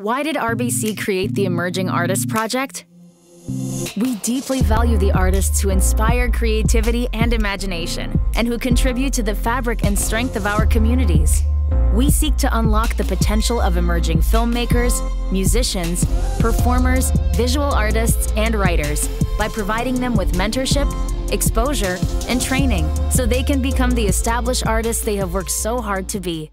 Why did RBC create the Emerging Artist Project? We deeply value the artists who inspire creativity and imagination, and who contribute to the fabric and strength of our communities. We seek to unlock the potential of emerging filmmakers, musicians, performers, visual artists, and writers by providing them with mentorship, exposure, and training so they can become the established artists they have worked so hard to be.